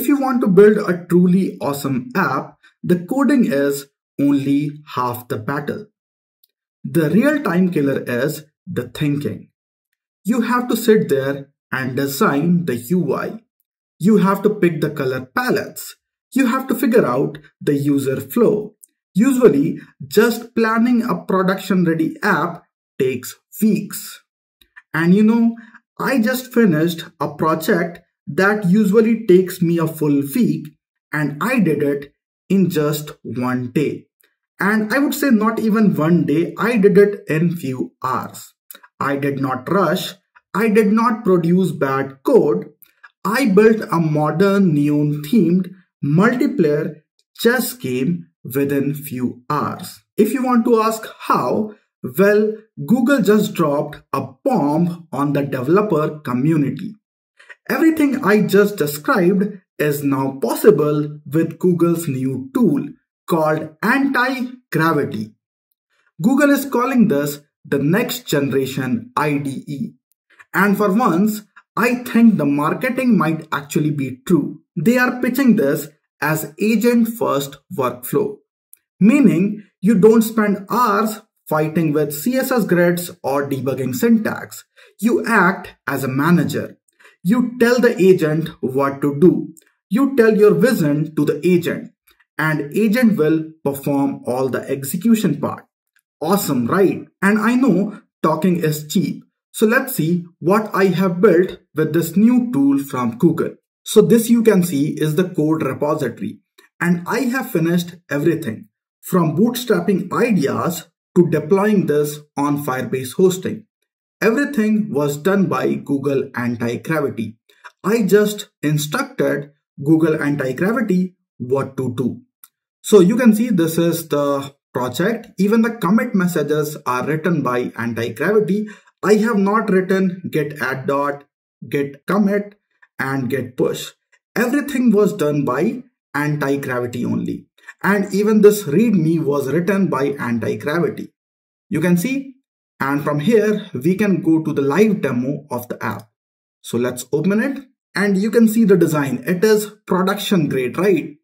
if you want to build a truly awesome app, the coding is only half the battle. The real time killer is the thinking. You have to sit there and design the UI. You have to pick the color palettes. You have to figure out the user flow. Usually, just planning a production ready app takes weeks. And you know, I just finished a project that usually takes me a full week and I did it in just one day. And I would say not even one day, I did it in few hours. I did not rush. I did not produce bad code. I built a modern neon themed multiplayer chess game within few hours. If you want to ask how, well, Google just dropped a bomb on the developer community. Everything I just described is now possible with Google's new tool called anti-gravity. Google is calling this the next generation IDE. And for once, I think the marketing might actually be true. They are pitching this as agent first workflow, meaning you don't spend hours fighting with CSS grids or debugging syntax. You act as a manager. You tell the agent what to do. You tell your vision to the agent and agent will perform all the execution part. Awesome, right? And I know talking is cheap. So let's see what I have built with this new tool from Google. So this you can see is the code repository and I have finished everything from bootstrapping ideas to deploying this on Firebase hosting. Everything was done by Google Anti-Gravity. I just instructed Google Anti-Gravity what to do. So you can see this is the project. Even the commit messages are written by Anti-Gravity. I have not written git add dot, git commit and git push. Everything was done by anti-gravity only. And even this readme was written by anti-gravity. You can see, and from here, we can go to the live demo of the app. So let's open it and you can see the design. It is production grade, right?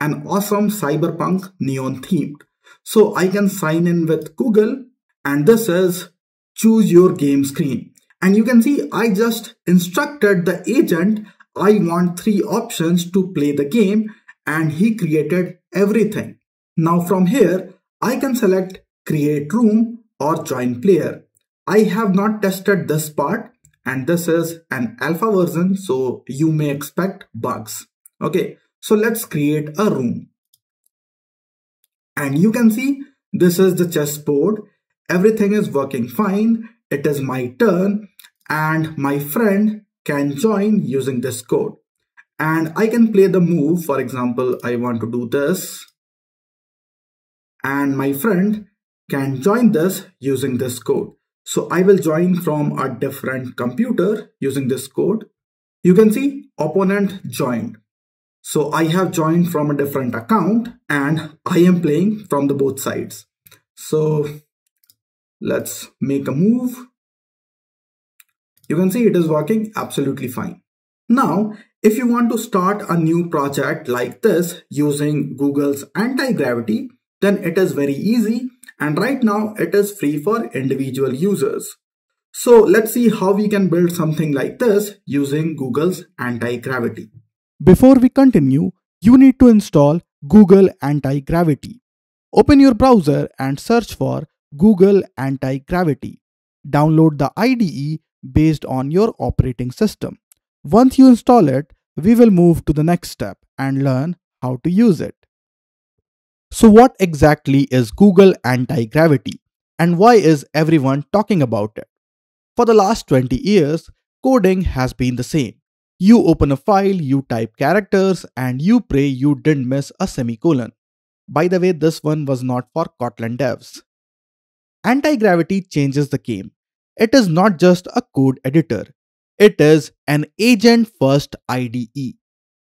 An awesome cyberpunk neon themed. So I can sign in with Google and this is choose your game screen. And you can see I just instructed the agent I want three options to play the game and he created everything. Now from here, I can select create room or join player. I have not tested this part and this is an alpha version so you may expect bugs. Okay, so let's create a room. And you can see this is the chessboard. Everything is working fine. It is my turn and my friend can join using this code. And I can play the move. For example, I want to do this. And my friend can join this using this code. So I will join from a different computer using this code. You can see opponent joined. So I have joined from a different account and I am playing from the both sides. So let's make a move. You can see it is working absolutely fine. Now, if you want to start a new project like this using Google's anti-gravity, then it is very easy and right now it is free for individual users. So let's see how we can build something like this using Google's anti-gravity. Before we continue, you need to install Google Anti-Gravity. Open your browser and search for Google Anti-Gravity. Download the IDE based on your operating system. Once you install it, we will move to the next step and learn how to use it. So what exactly is Google Anti-Gravity and why is everyone talking about it? For the last 20 years, coding has been the same. You open a file, you type characters and you pray you didn't miss a semicolon. By the way, this one was not for Kotlin devs. Anti-gravity changes the game. It is not just a code editor. It is an agent-first IDE.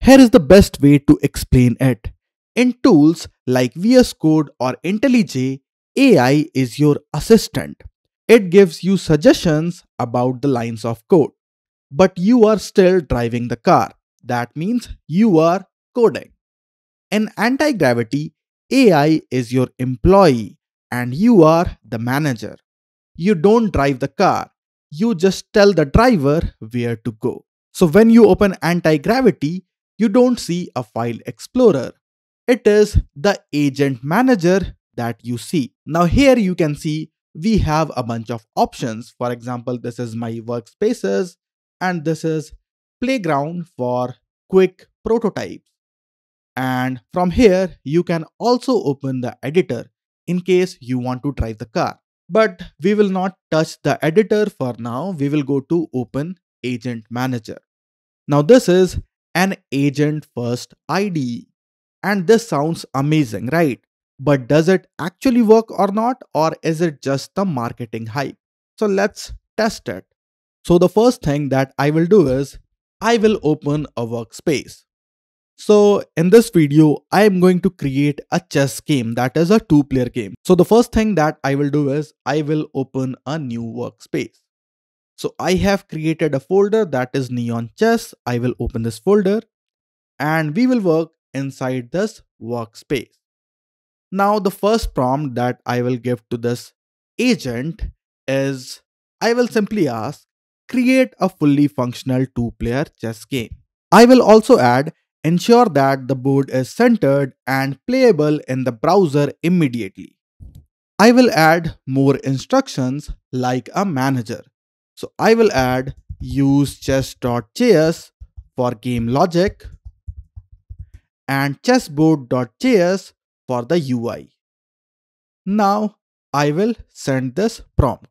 Here is the best way to explain it. In tools like VS Code or IntelliJ, AI is your assistant. It gives you suggestions about the lines of code. But you are still driving the car. that means you are coding. In anti gravity, AI is your employee and you are the manager. You don't drive the car, you just tell the driver where to go. So when you open anti gravity, you don't see a file explorer. It is the agent manager that you see. Now, here you can see we have a bunch of options. For example, this is my workspaces, and this is playground for quick prototypes. And from here, you can also open the editor in case you want to drive the car. But we will not touch the editor for now. We will go to open agent manager. Now this is an agent first IDE. And this sounds amazing, right? But does it actually work or not? Or is it just the marketing hype? So let's test it. So the first thing that I will do is I will open a workspace. So in this video, I am going to create a chess game that is a two player game. So the first thing that I will do is I will open a new workspace. So I have created a folder that is neon chess. I will open this folder and we will work inside this workspace. Now the first prompt that I will give to this agent is I will simply ask create a fully functional two player chess game. I will also add Ensure that the board is centered and playable in the browser immediately. I will add more instructions like a manager. So I will add use chess.js for game logic and chessboard.js for the UI. Now I will send this prompt.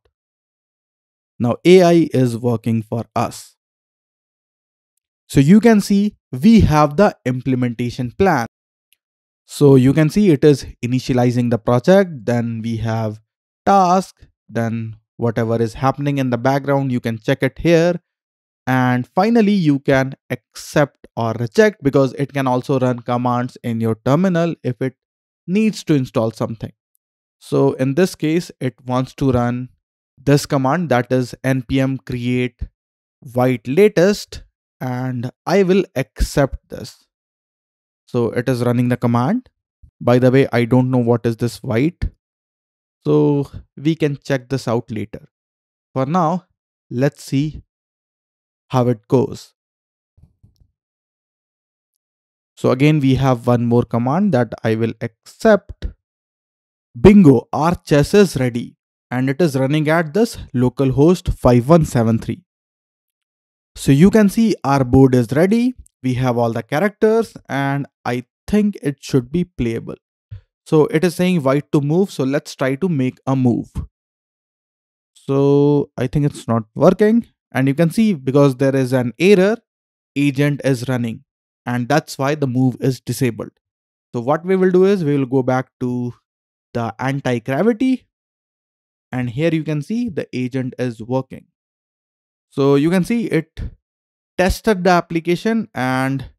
Now AI is working for us. So you can see we have the implementation plan. So you can see it is initializing the project. Then we have task. Then whatever is happening in the background, you can check it here. And finally, you can accept or reject because it can also run commands in your terminal if it needs to install something. So in this case, it wants to run this command that is npm create vite latest and I will accept this. So it is running the command. By the way, I don't know what is this vite. So we can check this out later. For now, let's see how it goes. So again, we have one more command that I will accept. Bingo, our chess is ready and it is running at this localhost 5173. So you can see our board is ready. We have all the characters and I think it should be playable. So it is saying white to move. So let's try to make a move. So I think it's not working. And you can see because there is an error, agent is running. And that's why the move is disabled. So what we will do is we will go back to the anti-gravity. And here you can see the agent is working. So you can see it tested the application and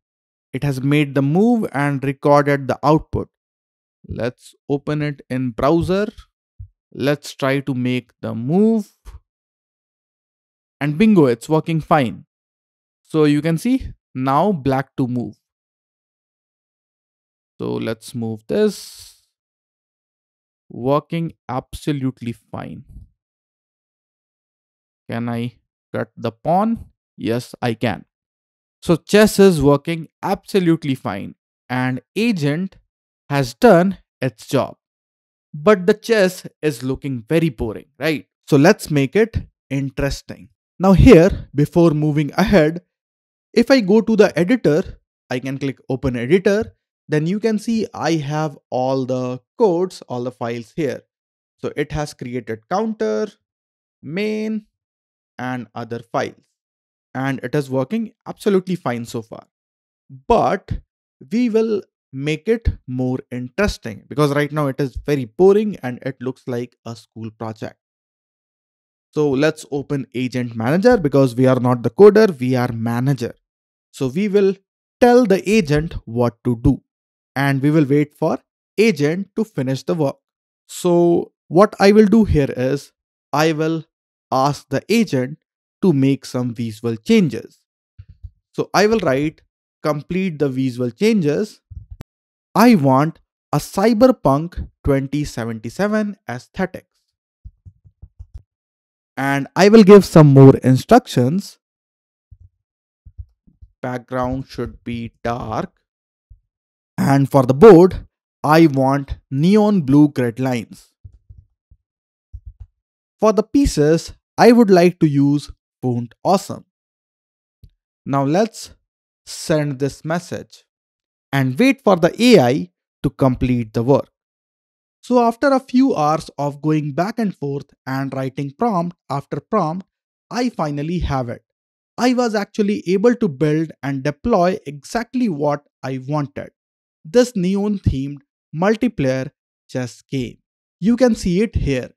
it has made the move and recorded the output. Let's open it in browser. Let's try to make the move. And bingo, it's working fine. So you can see now black to move. So let's move this. Working absolutely fine. Can I cut the pawn? Yes, I can. So chess is working absolutely fine and agent has done its job. But the chess is looking very boring, right? So let's make it interesting. Now here, before moving ahead, if I go to the editor, I can click open editor, then you can see I have all the codes, all the files here. So it has created counter, main, and other files. And it is working absolutely fine so far. But we will make it more interesting because right now it is very boring and it looks like a school project. So let's open agent manager because we are not the coder, we are manager. So we will tell the agent what to do and we will wait for agent to finish the work. So what I will do here is I will ask the agent to make some visual changes. So I will write complete the visual changes, I want a cyberpunk 2077 aesthetics. And I will give some more instructions. Background should be dark. And for the board, I want neon blue grid lines. For the pieces, I would like to use font awesome. Now let's send this message and wait for the AI to complete the work. So after a few hours of going back and forth and writing prompt after prompt, I finally have it. I was actually able to build and deploy exactly what I wanted. This neon themed multiplayer chess game. You can see it here.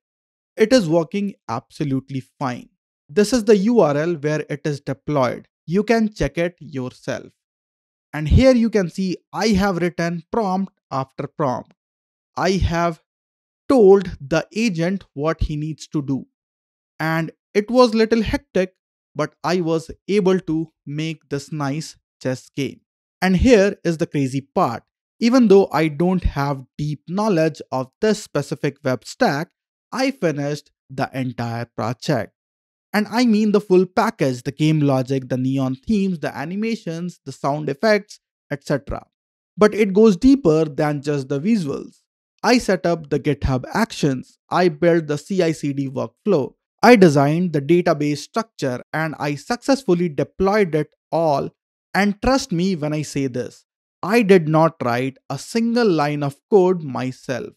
It is working absolutely fine. This is the URL where it is deployed. You can check it yourself. And here you can see I have written prompt after prompt. I have told the agent what he needs to do. And it was little hectic, but I was able to make this nice chess game. And here is the crazy part. Even though I don't have deep knowledge of this specific web stack, I finished the entire project. And I mean the full package the game logic, the neon themes, the animations, the sound effects, etc. But it goes deeper than just the visuals. I set up the GitHub actions, I built the CI CD workflow, I designed the database structure, and I successfully deployed it all. And trust me when I say this, I did not write a single line of code myself.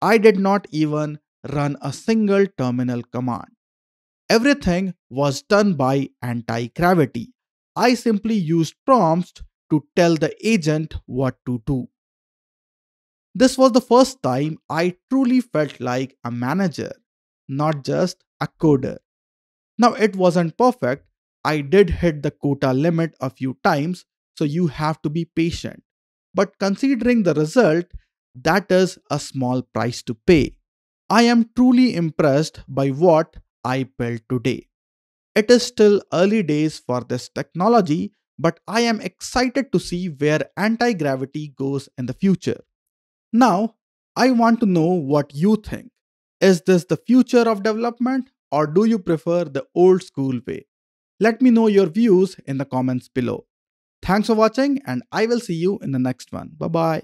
I did not even run a single terminal command. Everything was done by anti gravity. I simply used prompts to tell the agent what to do. This was the first time I truly felt like a manager, not just a coder. Now, it wasn't perfect. I did hit the quota limit a few times, so you have to be patient. But considering the result, that is a small price to pay. I am truly impressed by what I built today. It is still early days for this technology, but I am excited to see where anti gravity goes in the future. Now, I want to know what you think. Is this the future of development or do you prefer the old school way? Let me know your views in the comments below. Thanks for watching and I will see you in the next one. Bye bye.